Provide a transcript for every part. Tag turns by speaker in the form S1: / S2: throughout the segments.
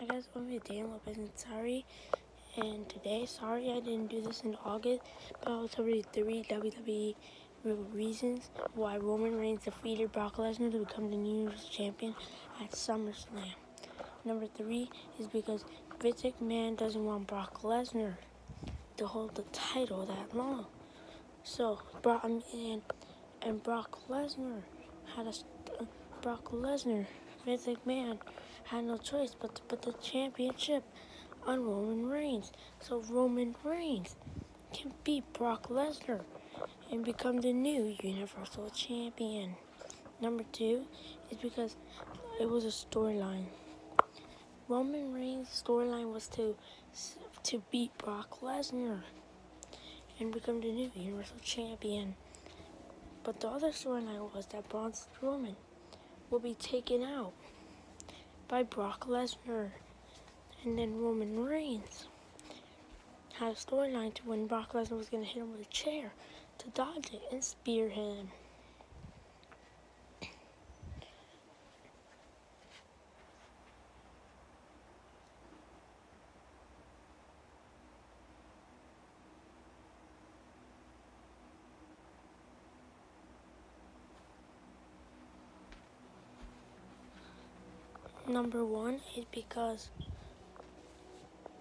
S1: I guess I'm with Dan Lopez and sorry. And today, sorry I didn't do this in August, but I'll tell you three WWE reasons why Roman Reigns defeated Brock Lesnar to become the new Champion at SummerSlam. Number three is because Vince McMahon doesn't want Brock Lesnar to hold the title that long. So, Brock and, and Brock Lesnar had a uh, Brock Lesnar, Vince McMahon had no choice but to put the championship on Roman Reigns. So Roman Reigns can beat Brock Lesnar and become the new Universal Champion. Number two is because it was a storyline. Roman Reigns' storyline was to to beat Brock Lesnar and become the new Universal Champion. But the other storyline was that Braun Strowman will be taken out by Brock Lesnar. And then Roman Reigns had a storyline to when Brock Lesnar was going to hit him with a chair to dodge it and spear him. Number one is because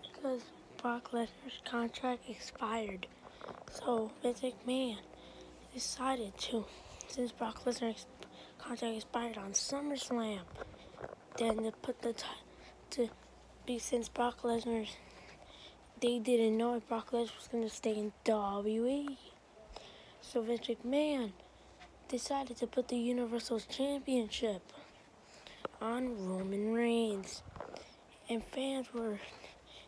S1: because Brock Lesnar's contract expired. So Vince McMahon decided to, since Brock Lesnar's contract expired on SummerSlam, then to put the to be since Brock Lesnar's they didn't know if Brock Lesnar was gonna stay in WWE. So Vince McMahon decided to put the Universal Championship on Roman Reigns. And fans were,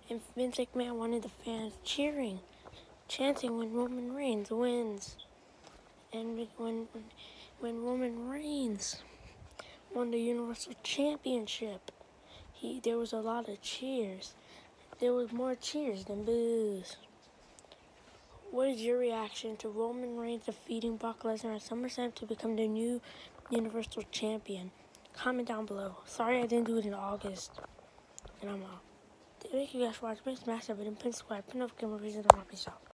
S1: and Vince McMahon wanted the fans cheering, chanting when Roman Reigns wins. And when, when Roman Reigns won the Universal Championship, he, there was a lot of cheers. There was more cheers than boos. What is your reaction to Roman Reigns defeating Brock Lesnar at SummerSlam to become the new Universal Champion? Comment down below. Sorry I didn't do it in August. And I'm out. Thank you guys for watching. Please smash that button, please subscribe, put notification and peace out.